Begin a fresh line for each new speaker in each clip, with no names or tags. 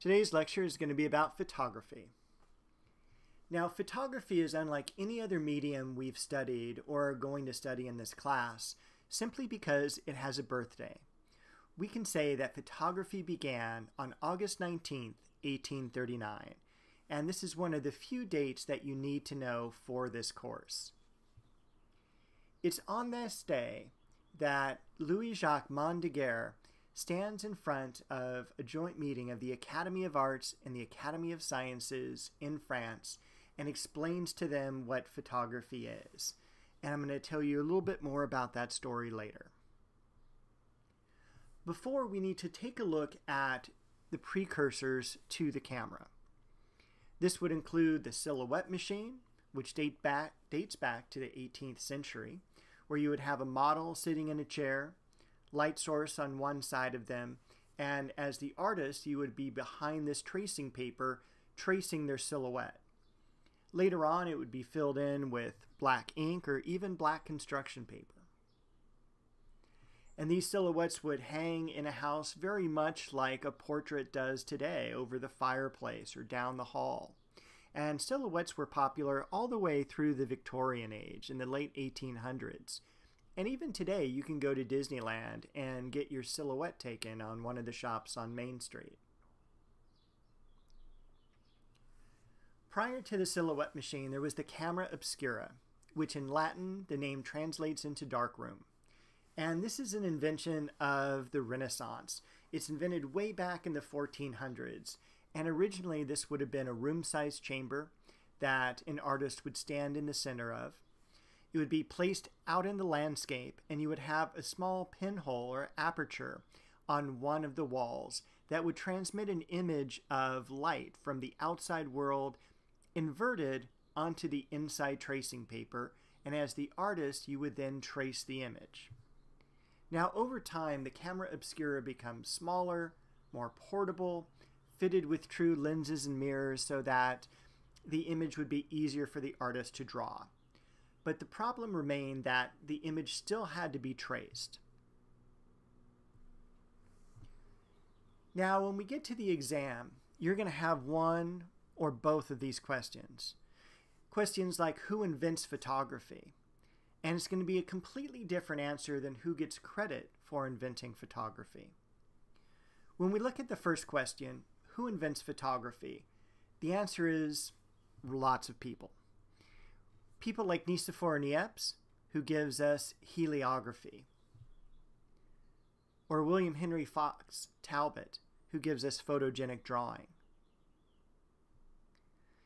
Today's lecture is going to be about photography. Now, photography is unlike any other medium we've studied or are going to study in this class simply because it has a birthday. We can say that photography began on August 19, 1839, and this is one of the few dates that you need to know for this course. It's on this day that Louis-Jacques Mandé Daguerre stands in front of a joint meeting of the Academy of Arts and the Academy of Sciences in France and explains to them what photography is. And I'm going to tell you a little bit more about that story later. Before, we need to take a look at the precursors to the camera. This would include the silhouette machine, which date back, dates back to the 18th century, where you would have a model sitting in a chair light source on one side of them, and as the artist, you would be behind this tracing paper tracing their silhouette. Later on, it would be filled in with black ink or even black construction paper. And these silhouettes would hang in a house very much like a portrait does today over the fireplace or down the hall. And silhouettes were popular all the way through the Victorian age in the late 1800s. And even today, you can go to Disneyland and get your silhouette taken on one of the shops on Main Street. Prior to the silhouette machine, there was the camera obscura, which in Latin the name translates into darkroom. And this is an invention of the Renaissance. It's invented way back in the 1400s. And originally, this would have been a room sized chamber that an artist would stand in the center of. It would be placed out in the landscape, and you would have a small pinhole or aperture on one of the walls that would transmit an image of light from the outside world inverted onto the inside tracing paper, and as the artist, you would then trace the image. Now, over time, the camera obscura becomes smaller, more portable, fitted with true lenses and mirrors so that the image would be easier for the artist to draw but the problem remained that the image still had to be traced. Now, when we get to the exam, you're going to have one or both of these questions. Questions like who invents photography? And it's going to be a completely different answer than who gets credit for inventing photography. When we look at the first question, who invents photography? The answer is lots of people people like Nicephore Niepce, who gives us heliography, or William Henry Fox Talbot, who gives us photogenic drawing.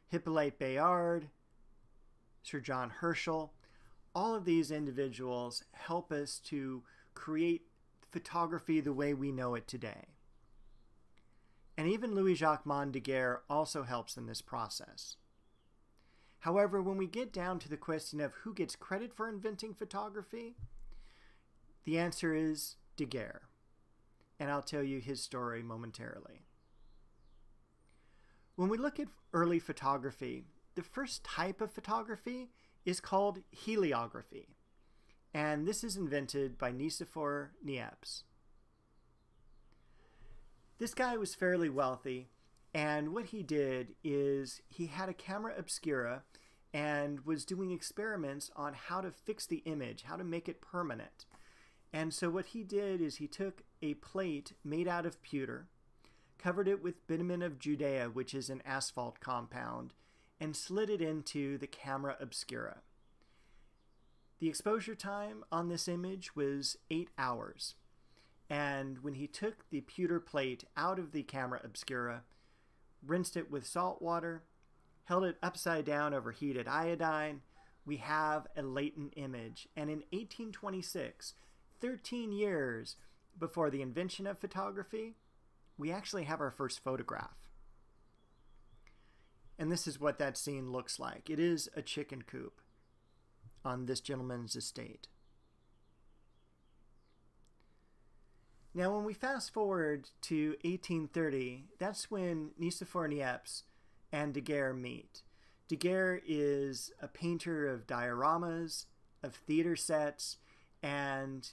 Hippolyte Bayard, Sir John Herschel, all of these individuals help us to create photography the way we know it today. And even Louis-Jacques Mandé Daguerre also helps in this process. However, when we get down to the question of who gets credit for inventing photography, the answer is Daguerre. And I'll tell you his story momentarily. When we look at early photography, the first type of photography is called heliography. And this is invented by Nicephore Niepce. This guy was fairly wealthy and what he did is he had a camera obscura and was doing experiments on how to fix the image, how to make it permanent. And so what he did is he took a plate made out of pewter, covered it with bitumen of Judea, which is an asphalt compound, and slid it into the camera obscura. The exposure time on this image was eight hours. And when he took the pewter plate out of the camera obscura, rinsed it with salt water, held it upside down over heated iodine, we have a latent image. And in 1826, 13 years before the invention of photography, we actually have our first photograph. And this is what that scene looks like. It is a chicken coop on this gentleman's estate. Now, when we fast forward to 1830, that's when Nicephore Niepce and Daguerre meet. Daguerre is a painter of dioramas, of theater sets, and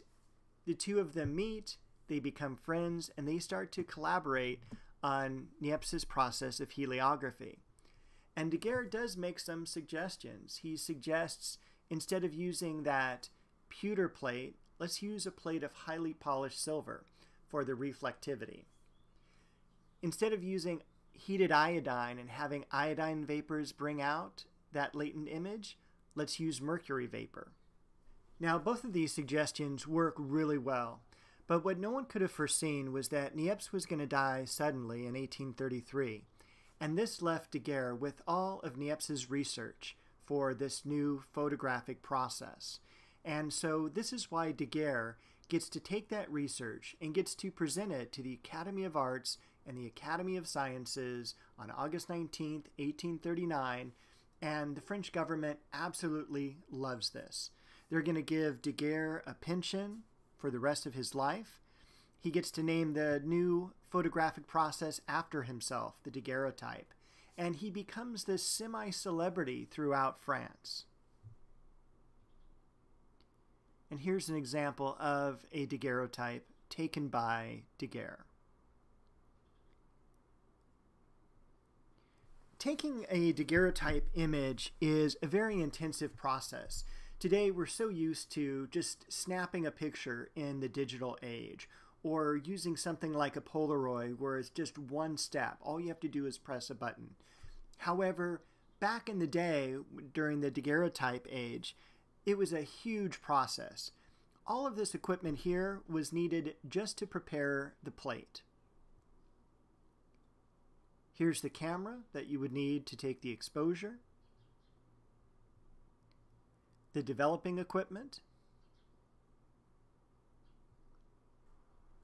the two of them meet, they become friends, and they start to collaborate on Niepce's process of heliography. And Daguerre does make some suggestions. He suggests instead of using that pewter plate, let's use a plate of highly polished silver for the reflectivity. Instead of using heated iodine and having iodine vapors bring out that latent image, let's use mercury vapor. Now, both of these suggestions work really well, but what no one could have foreseen was that Niepce was going to die suddenly in 1833, and this left Daguerre with all of Niepce's research for this new photographic process. And so this is why Daguerre gets to take that research and gets to present it to the Academy of Arts and the Academy of Sciences on August 19th, 1839, and the French government absolutely loves this. They're going to give Daguerre a pension for the rest of his life. He gets to name the new photographic process after himself, the daguerreotype, and he becomes this semi-celebrity throughout France. And here's an example of a daguerreotype taken by Daguerre. Taking a daguerreotype image is a very intensive process. Today we're so used to just snapping a picture in the digital age or using something like a Polaroid where it's just one step. All you have to do is press a button. However, back in the day during the daguerreotype age, it was a huge process. All of this equipment here was needed just to prepare the plate. Here's the camera that you would need to take the exposure, the developing equipment.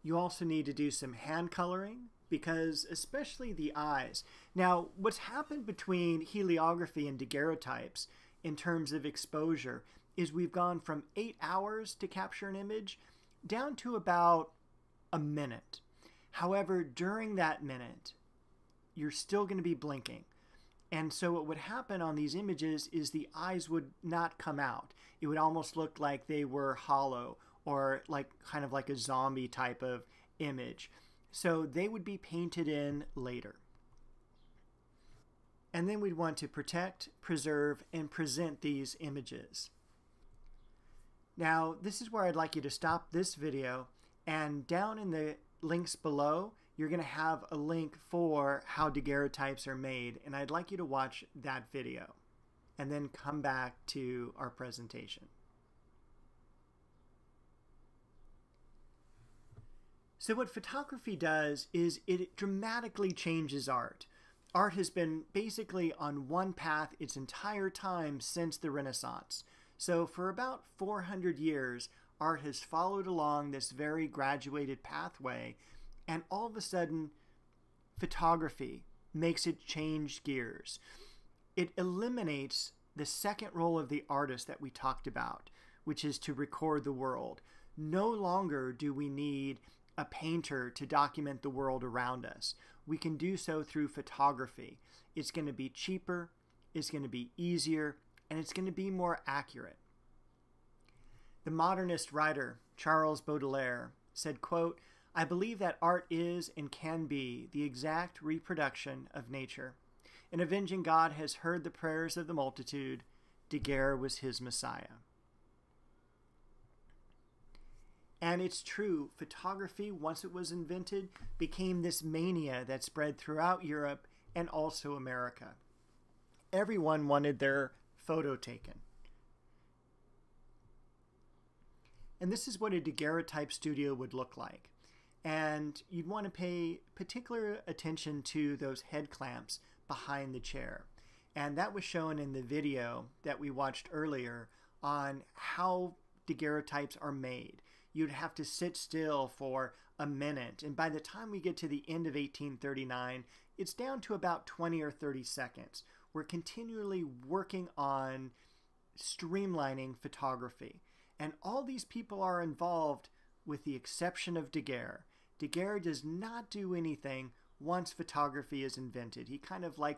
You also need to do some hand coloring because especially the eyes. Now, what's happened between heliography and daguerreotypes in terms of exposure is we've gone from eight hours to capture an image down to about a minute. However, during that minute, you're still going to be blinking. And so what would happen on these images is the eyes would not come out. It would almost look like they were hollow or like kind of like a zombie type of image. So they would be painted in later. And then we'd want to protect, preserve, and present these images. Now, this is where I'd like you to stop this video and down in the links below, you're going to have a link for how daguerreotypes are made, and I'd like you to watch that video and then come back to our presentation. So what photography does is it dramatically changes art. Art has been basically on one path its entire time since the Renaissance. So for about 400 years, art has followed along this very graduated pathway and all of a sudden photography makes it change gears. It eliminates the second role of the artist that we talked about, which is to record the world. No longer do we need a painter to document the world around us. We can do so through photography. It's going to be cheaper, it's going to be easier, and it's going to be more accurate. The modernist writer Charles Baudelaire said, quote, I believe that art is and can be the exact reproduction of nature. In avenging God has heard the prayers of the multitude. Daguerre was his Messiah. And it's true, photography, once it was invented, became this mania that spread throughout Europe and also America. Everyone wanted their photo taken. And this is what a daguerreotype studio would look like and you'd want to pay particular attention to those head clamps behind the chair. And that was shown in the video that we watched earlier on how daguerreotypes are made. You'd have to sit still for a minute, and by the time we get to the end of 1839, it's down to about 20 or 30 seconds. We're continually working on streamlining photography. And all these people are involved with the exception of Daguerre. Daguerre does not do anything once photography is invented. He kind of like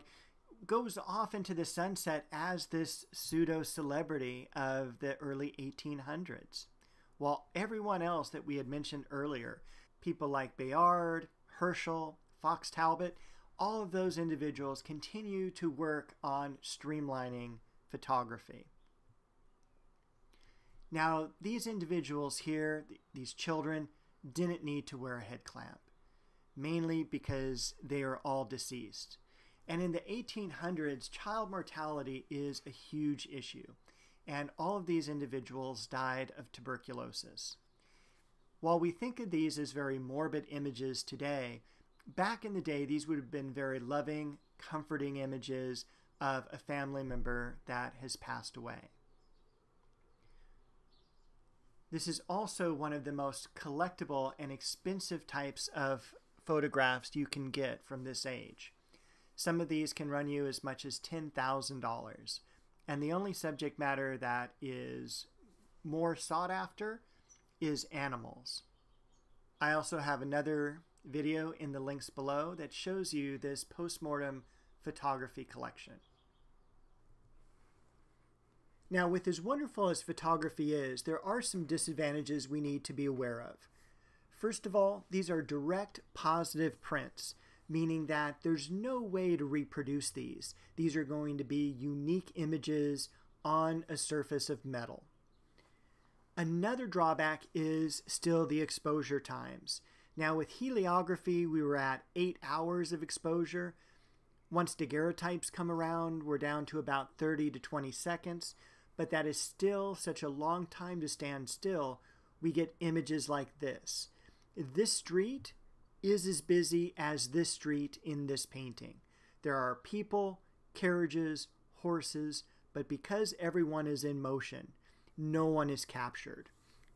goes off into the sunset as this pseudo celebrity of the early 1800s. While everyone else that we had mentioned earlier, people like Bayard, Herschel, Fox Talbot, all of those individuals continue to work on streamlining photography. Now, these individuals here, these children, didn't need to wear a head clamp, mainly because they are all deceased. And in the 1800s, child mortality is a huge issue, and all of these individuals died of tuberculosis. While we think of these as very morbid images today, back in the day, these would have been very loving, comforting images of a family member that has passed away. This is also one of the most collectible and expensive types of photographs you can get from this age. Some of these can run you as much as $10,000. And the only subject matter that is more sought after is animals. I also have another video in the links below that shows you this postmortem photography collection. Now, with as wonderful as photography is, there are some disadvantages we need to be aware of. First of all, these are direct positive prints, meaning that there's no way to reproduce these. These are going to be unique images on a surface of metal. Another drawback is still the exposure times. Now, with heliography, we were at 8 hours of exposure. Once daguerreotypes come around, we're down to about 30 to 20 seconds but that is still such a long time to stand still, we get images like this. This street is as busy as this street in this painting. There are people, carriages, horses, but because everyone is in motion, no one is captured,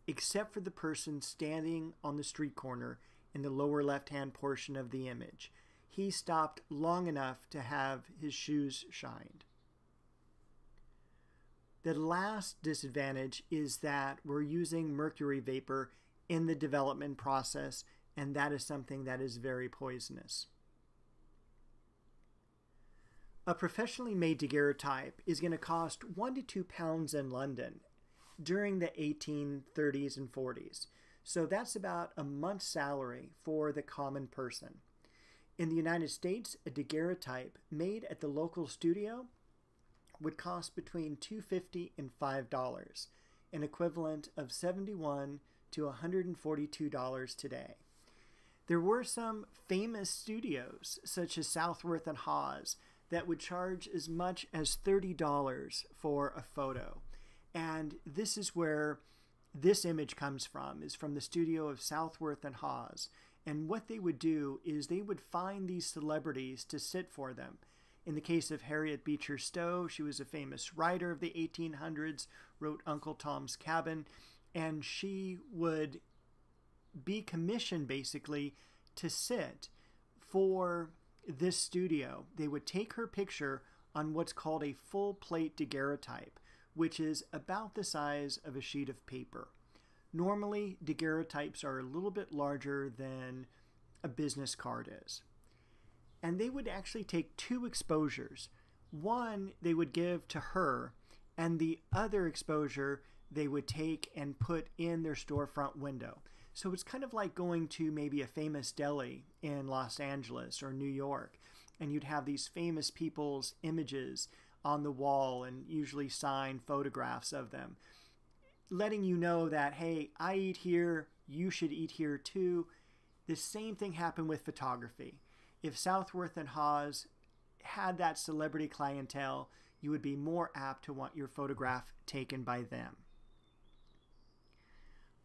except for the person standing on the street corner in the lower left hand portion of the image. He stopped long enough to have his shoes shined. The last disadvantage is that we're using mercury vapor in the development process, and that is something that is very poisonous. A professionally made daguerreotype is going to cost one to two pounds in London during the 1830s and 40s. So that's about a month's salary for the common person. In the United States, a daguerreotype made at the local studio would cost between 250 and $5, an equivalent of 71 to $142 today. There were some famous studios, such as Southworth and Hawes, that would charge as much as $30 for a photo. And this is where this image comes from, is from the studio of Southworth and Hawes. And what they would do is they would find these celebrities to sit for them in the case of Harriet Beecher Stowe, she was a famous writer of the 1800s, wrote Uncle Tom's Cabin, and she would be commissioned basically to sit for this studio. They would take her picture on what's called a full plate daguerreotype, which is about the size of a sheet of paper. Normally, daguerreotypes are a little bit larger than a business card is and they would actually take two exposures. One they would give to her, and the other exposure they would take and put in their storefront window. So it's kind of like going to maybe a famous deli in Los Angeles or New York, and you'd have these famous people's images on the wall and usually signed photographs of them, letting you know that, hey, I eat here, you should eat here too. The same thing happened with photography if Southworth and Hawes had that celebrity clientele, you would be more apt to want your photograph taken by them.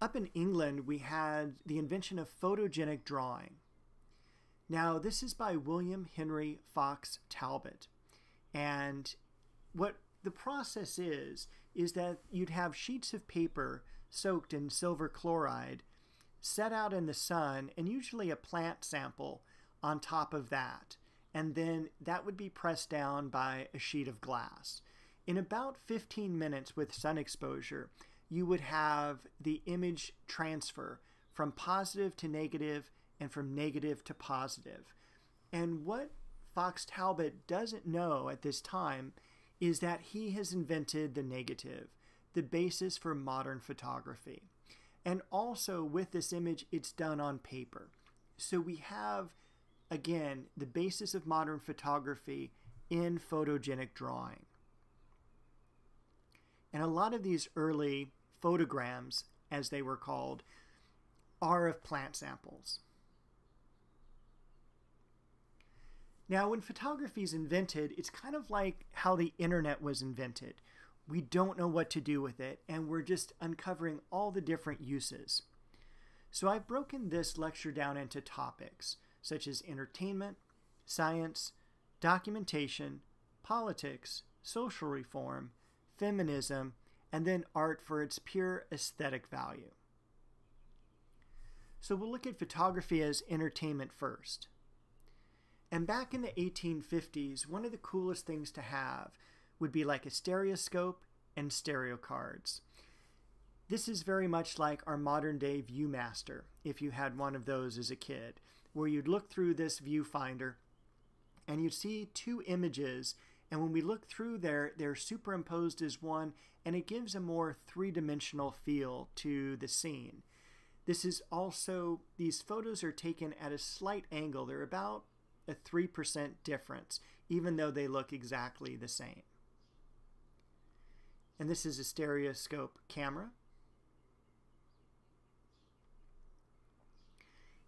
Up in England, we had the invention of photogenic drawing. Now, this is by William Henry Fox Talbot. And what the process is, is that you'd have sheets of paper soaked in silver chloride set out in the sun, and usually a plant sample on top of that. And then that would be pressed down by a sheet of glass. In about 15 minutes with sun exposure, you would have the image transfer from positive to negative and from negative to positive. And what Fox Talbot doesn't know at this time is that he has invented the negative, the basis for modern photography. And also with this image, it's done on paper. So we have again, the basis of modern photography in photogenic drawing. And a lot of these early photograms, as they were called, are of plant samples. Now, when photography is invented, it's kind of like how the internet was invented. We don't know what to do with it, and we're just uncovering all the different uses. So I've broken this lecture down into topics such as entertainment, science, documentation, politics, social reform, feminism, and then art for its pure aesthetic value. So we'll look at photography as entertainment first. And back in the 1850s, one of the coolest things to have would be like a stereoscope and stereo cards. This is very much like our modern day Viewmaster, if you had one of those as a kid, where you'd look through this viewfinder and you'd see two images, and when we look through there, they're superimposed as one, and it gives a more three dimensional feel to the scene. This is also, these photos are taken at a slight angle. They're about a 3% difference, even though they look exactly the same. And this is a stereoscope camera.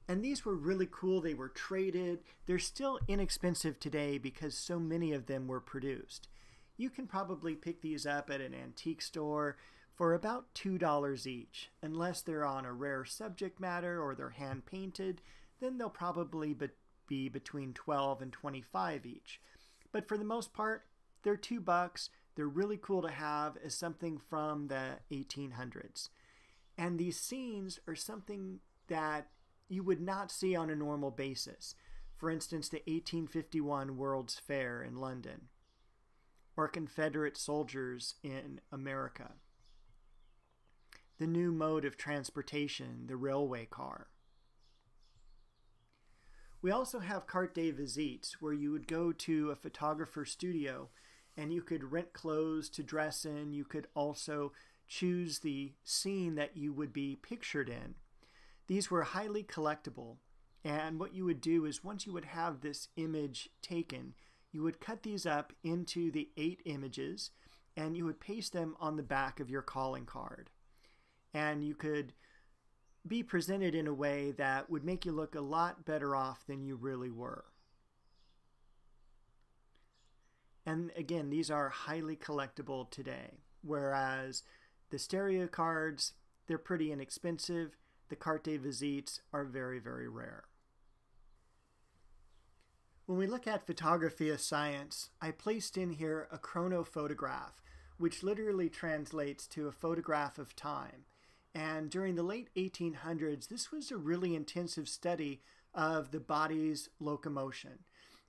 And these were really cool. They were traded. They're still inexpensive today because so many of them were produced. You can probably pick these up at an antique store for about $2 each. Unless they're on a rare subject matter or they're hand painted, then they'll probably be between 12 and 25 each. But for the most part, they're 2 bucks. They're really cool to have as something from the 1800s. And these scenes are something that you would not see on a normal basis. For instance, the 1851 World's Fair in London, or Confederate soldiers in America, the new mode of transportation, the railway car. We also have carte de visites, where you would go to a photographer's studio and you could rent clothes to dress in. You could also choose the scene that you would be pictured in. These were highly collectible, and what you would do is once you would have this image taken, you would cut these up into the eight images and you would paste them on the back of your calling card. And you could be presented in a way that would make you look a lot better off than you really were. And again, these are highly collectible today, whereas the stereo cards, they're pretty inexpensive. The carte visites are very, very rare. When we look at photography as science, I placed in here a chronophotograph, which literally translates to a photograph of time. And during the late 1800s, this was a really intensive study of the body's locomotion.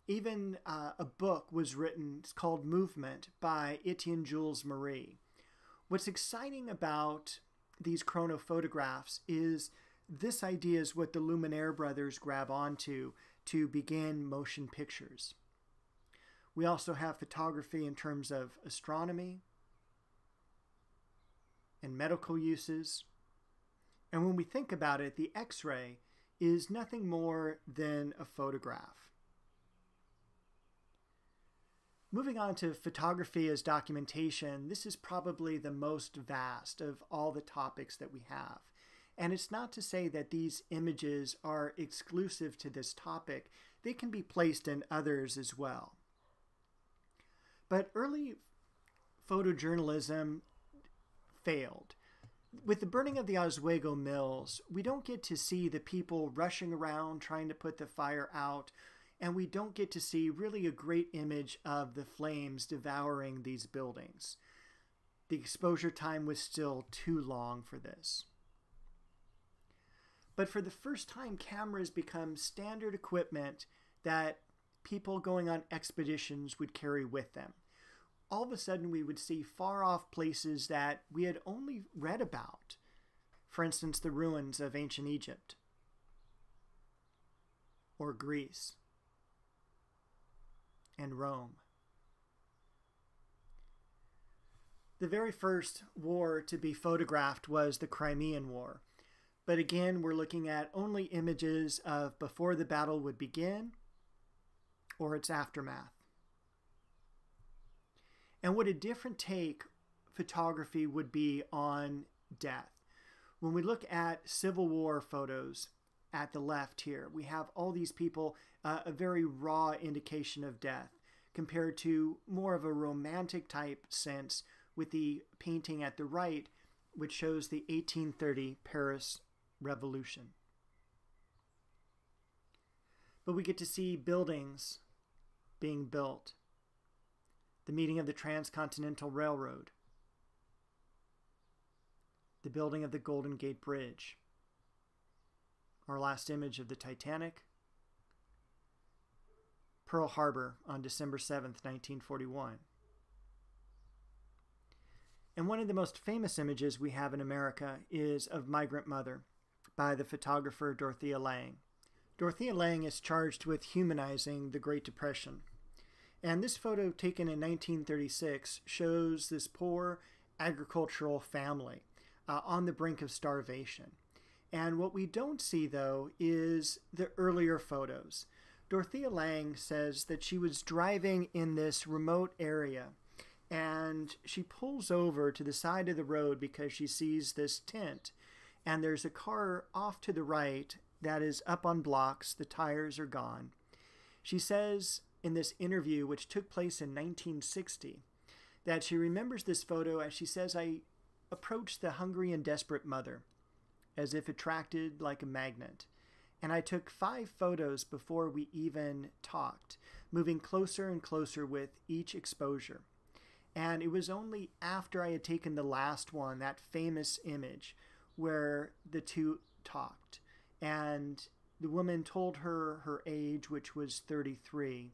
Even uh, a book was written, it's called Movement by Etienne Jules Marey. What's exciting about these chronophotographs is this idea is what the Lumiere brothers grab onto to begin motion pictures. We also have photography in terms of astronomy and medical uses. And when we think about it, the X ray is nothing more than a photograph. Moving on to photography as documentation, this is probably the most vast of all the topics that we have. And it's not to say that these images are exclusive to this topic, they can be placed in others as well. But early photojournalism failed. With the burning of the Oswego Mills, we don't get to see the people rushing around trying to put the fire out and we don't get to see really a great image of the flames devouring these buildings. The exposure time was still too long for this. But for the first time, cameras become standard equipment that people going on expeditions would carry with them. All of a sudden, we would see far off places that we had only read about. For instance, the ruins of ancient Egypt or Greece and Rome. The very first war to be photographed was the Crimean War. But again, we're looking at only images of before the battle would begin or its aftermath. And what a different take photography would be on death. When we look at Civil War photos at the left here, we have all these people, uh, a very raw indication of death, compared to more of a romantic type sense with the painting at the right, which shows the 1830 Paris Revolution. But we get to see buildings being built, the meeting of the Transcontinental Railroad, the building of the Golden Gate Bridge, our last image of the Titanic, Pearl Harbor on December 7th, 1941. And one of the most famous images we have in America is of Migrant Mother by the photographer Dorothea Lange. Dorothea Lange is charged with humanizing the Great Depression. And this photo taken in 1936 shows this poor agricultural family uh, on the brink of starvation. And what we don't see, though, is the earlier photos. Dorothea Lange says that she was driving in this remote area and she pulls over to the side of the road because she sees this tent. And there's a car off to the right that is up on blocks, the tires are gone. She says in this interview, which took place in 1960, that she remembers this photo as she says, I approached the hungry and desperate mother, as if attracted like a magnet. And I took five photos before we even talked, moving closer and closer with each exposure. And it was only after I had taken the last one, that famous image, where the two talked. And the woman told her her age, which was 33.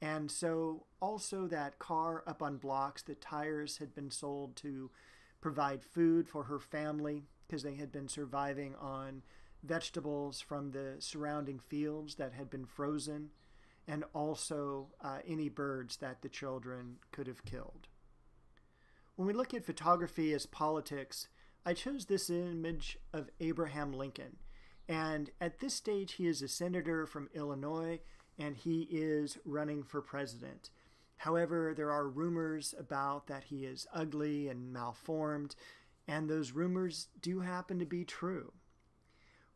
And so, also, that car up on blocks, the tires had been sold to provide food for her family because they had been surviving on vegetables from the surrounding fields that had been frozen, and also uh, any birds that the children could have killed. When we look at photography as politics, I chose this image of Abraham Lincoln. And at this stage, he is a senator from Illinois and he is running for president. However, there are rumors about that he is ugly and malformed, and those rumors do happen to be true.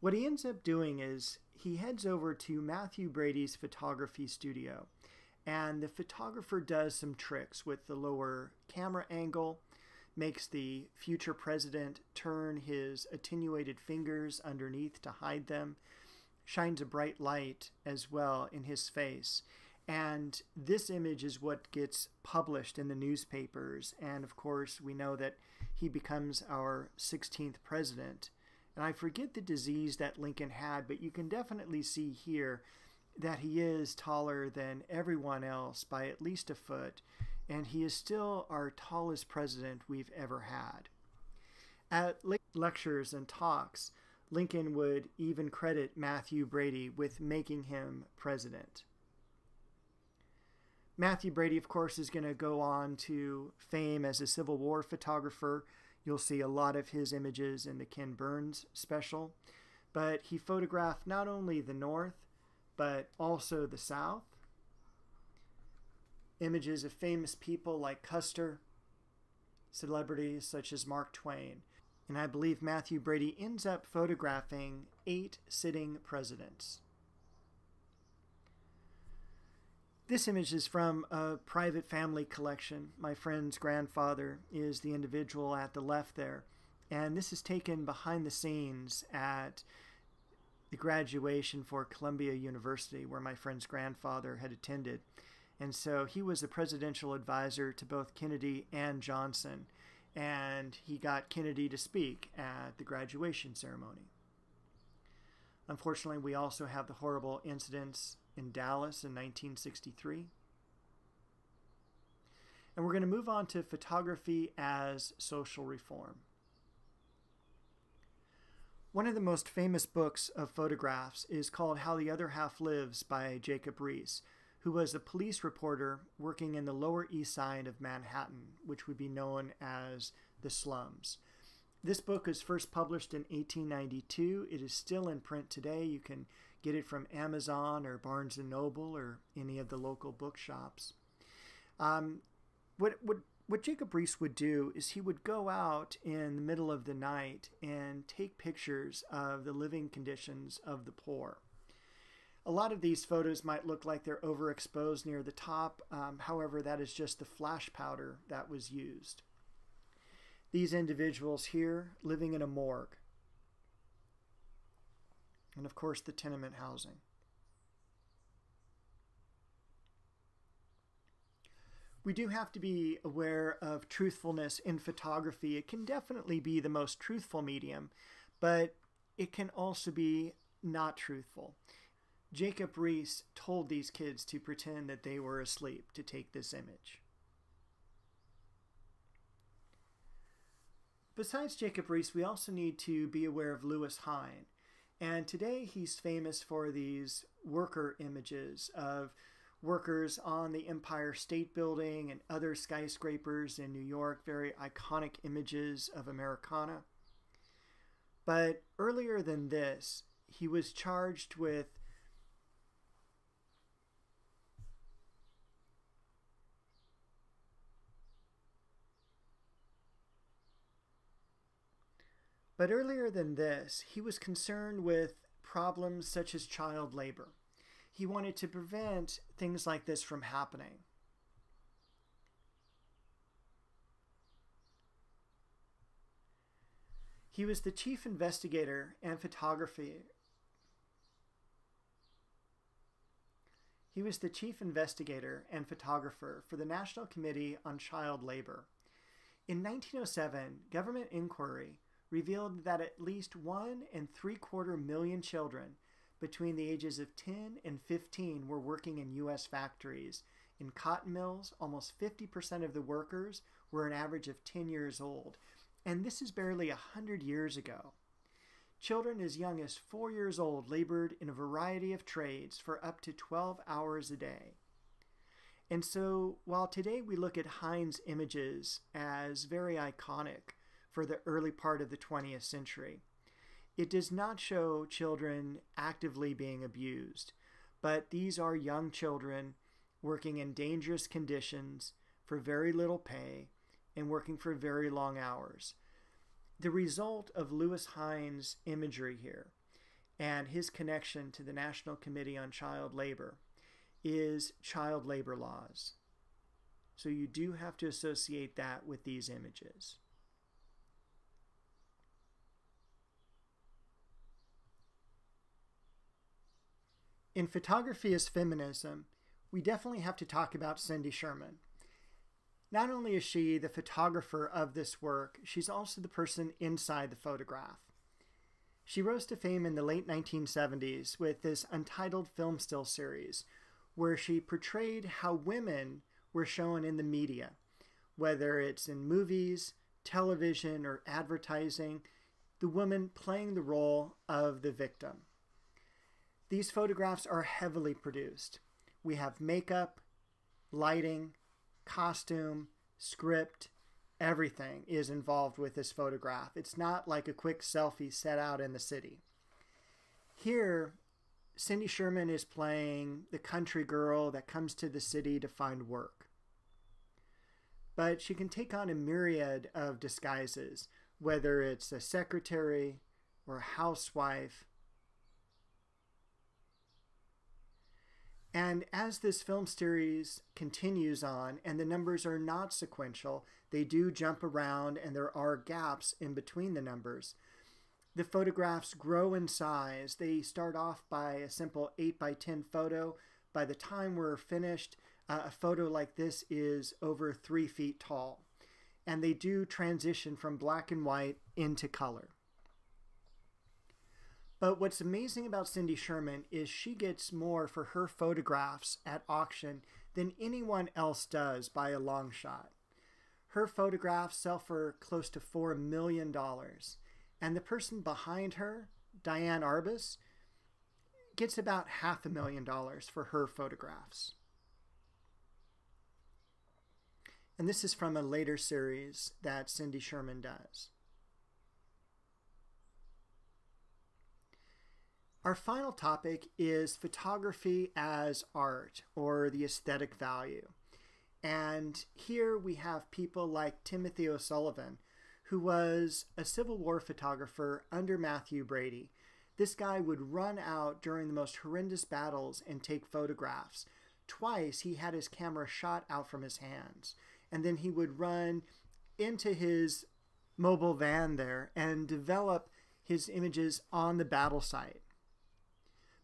What he ends up doing is he heads over to Mathew Brady's photography studio, and the photographer does some tricks with the lower camera angle, makes the future president turn his attenuated fingers underneath to hide them, shines a bright light as well in his face and this image is what gets published in the newspapers. And of course, we know that he becomes our 16th president. And I forget the disease that Lincoln had, but you can definitely see here that he is taller than everyone else by at least a foot. And he is still our tallest president we've ever had. At lectures and talks, Lincoln would even credit Mathew Brady with making him president. Mathew Brady, of course, is going to go on to fame as a Civil War photographer. You'll see a lot of his images in the Ken Burns special. But he photographed not only the North, but also the South. Images of famous people like Custer, celebrities such as Mark Twain. And I believe Mathew Brady ends up photographing eight sitting presidents. This image is from a private family collection. My friend's grandfather is the individual at the left there. And this is taken behind the scenes at the graduation for Columbia University, where my friend's grandfather had attended. And so he was a presidential advisor to both Kennedy and Johnson. And he got Kennedy to speak at the graduation ceremony. Unfortunately, we also have the horrible incidents in Dallas in 1963. And we're going to move on to photography as social reform. One of the most famous books of photographs is called How the Other Half Lives by Jacob Riis, who was a police reporter working in the Lower East Side of Manhattan, which would be known as the slums. This book was first published in 1892. It is still in print today. You can get it from Amazon or Barnes and Noble or any of the local bookshops. Um, what what what Jacob Riis would do is he would go out in the middle of the night and take pictures of the living conditions of the poor. A lot of these photos might look like they're overexposed near the top. Um, however, that is just the flash powder that was used. These individuals here living in a morgue. And of course, the tenement housing. we do have to be aware of truthfulness in photography. It can definitely be the most truthful medium, but it can also be not truthful. Jacob Riis told these kids to pretend that they were asleep to take this image. Besides Jacob Riis, we also need to be aware of Lewis Hine. And today he's famous for these worker images of workers on the Empire State Building and other skyscrapers in New York, very iconic images of Americana. But earlier than this, he was charged with But earlier than this, he was concerned with problems such as child labor. He wanted to prevent things like this from happening. He was the chief investigator and photography. He was the chief investigator and photographer for the National Committee on Child Labor. In 1907, government inquiry revealed that at least one and three quarter million children between the ages of 10 and 15 were working in U.S. factories. In cotton mills, almost 50% of the workers were an average of 10 years old. And this is barely 100 years ago. Children as young as four years old labored in a variety of trades for up to 12 hours a day. And so, while today we look at Hine's images as very iconic for the early part of the 20th century, it does not show children actively being abused, but these are young children working in dangerous conditions for very little pay and working for very long hours. The result of Lewis Hine's imagery here and his connection to the National Committee on Child Labor is child labor laws. So you do have to associate that with these images. In photography as feminism, we definitely have to talk about Cindy Sherman. Not only is she the photographer of this work, she's also the person inside the photograph. She rose to fame in the late 1970s with this untitled film still series, where she portrayed how women were shown in the media, whether it's in movies, television, or advertising, the woman playing the role of the victim. These photographs are heavily produced. We have makeup, lighting, costume, script, everything is involved with this photograph. It's not like a quick selfie set out in the city. Here, Cindy Sherman is playing the country girl that comes to the city to find work. But she can take on a myriad of disguises, whether it's a secretary or a housewife And as this film series continues on, and the numbers are not sequential, they do jump around and there are gaps in between the numbers. The photographs grow in size. They start off by a simple 8 by 10 photo. By the time we're finished, uh, a photo like this is over three feet tall. And they do transition from black and white into color. But what's amazing about Cindy Sherman is she gets more for her photographs at auction than anyone else does by a long shot. Her photographs sell for close to $4 million. And the person behind her, Diane Arbus, gets about half a million dollars for her photographs. And this is from a later series that Cindy Sherman does. Our final topic is photography as art or the aesthetic value. And here we have people like Timothy O'Sullivan, who was a Civil War photographer under Mathew Brady. This guy would run out during the most horrendous battles and take photographs. Twice he had his camera shot out from his hands, and then he would run into his mobile van there and develop his images on the battle site.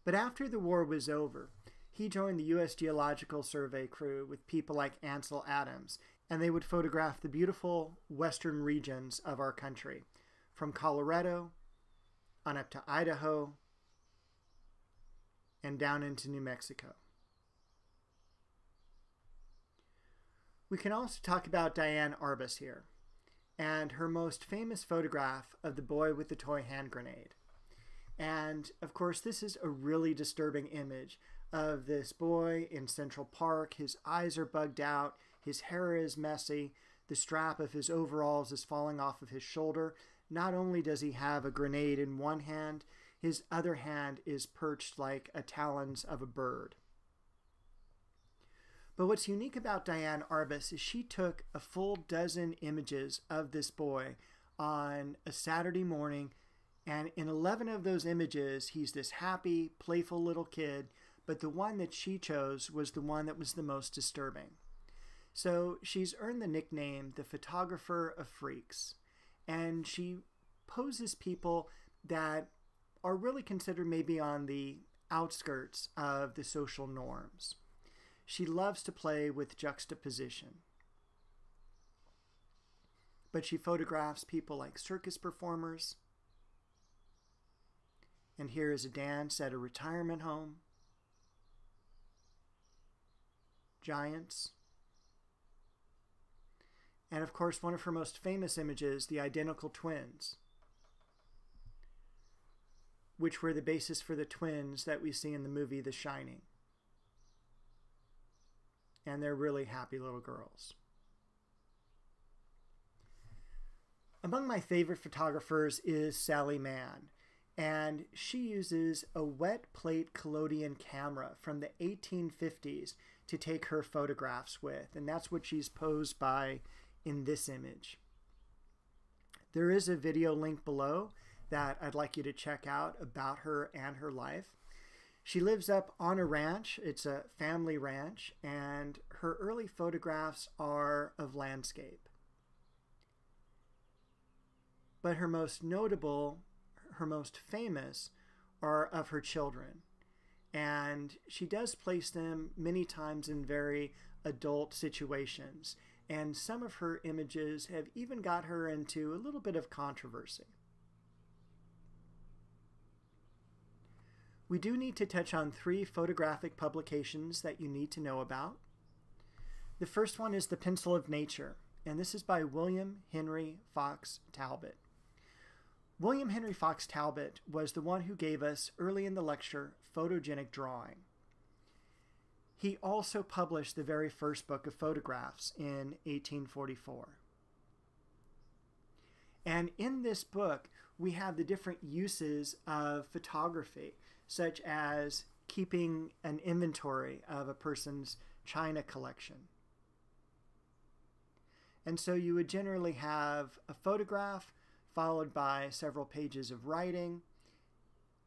But after the war was over, he joined the U.S. Geological Survey crew with people like Ansel Adams, and they would photograph the beautiful western regions of our country, from Colorado on up to Idaho and down into New Mexico. We can also talk about Diane Arbus here and her most famous photograph of the boy with the toy hand grenade. And of course, this is a really disturbing image of this boy in Central Park. His eyes are bugged out, his hair is messy, the strap of his overalls is falling off of his shoulder. Not only does he have a grenade in one hand, his other hand is perched like a talons of a bird. But what's unique about Diane Arbus is she took a full dozen images of this boy on a Saturday morning and in 11 of those images, he's this happy, playful little kid, but the one that she chose was the one that was the most disturbing. So she's earned the nickname the photographer of freaks, and she poses people that are really considered maybe on the outskirts of the social norms. She loves to play with juxtaposition. But she photographs people like circus performers, and here is a dance at a retirement home. Giants. And of course, one of her most famous images, the identical twins, which were the basis for the twins that we see in the movie The Shining. And they're really happy little girls. Among my favorite photographers is Sally Mann and she uses a wet plate collodion camera from the 1850s to take her photographs with, and that's what she's posed by in this image. There is a video link below that I'd like you to check out about her and her life. She lives up on a ranch. It's a family ranch, and her early photographs are of landscape. But her most notable her most famous are of her children. And she does place them many times in very adult situations. And some of her images have even got her into a little bit of controversy. We do need to touch on three photographic publications that you need to know about. The first one is The Pencil of Nature, and this is by William Henry Fox Talbot. William Henry Fox Talbot was the one who gave us, early in the lecture, photogenic drawing. He also published the very first book of photographs in 1844. And in this book, we have the different uses of photography, such as keeping an inventory of a person's china collection. And so you would generally have a photograph followed by several pages of writing.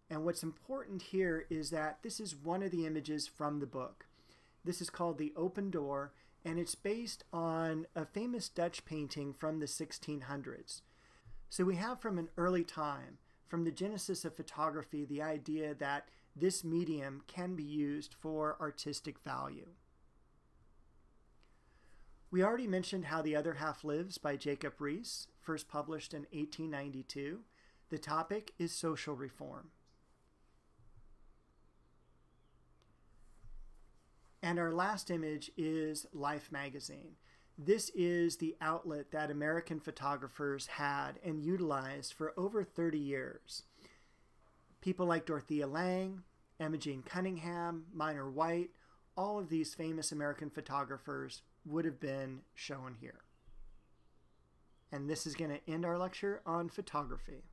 And what's important here is that this is one of the images from the book. This is called The Open Door, and it's based on a famous Dutch painting from the 1600s. So we have from an early time, from the genesis of photography, the idea that this medium can be used for artistic value. We already mentioned How the Other Half Lives by Jacob Riis, first published in 1892. The topic is social reform. And our last image is Life magazine. This is the outlet that American photographers had and utilized for over 30 years. People like Dorothea Lange, Imogen Cunningham, Minor White, all of these famous American photographers would have been shown here. And this is going to end our lecture on photography.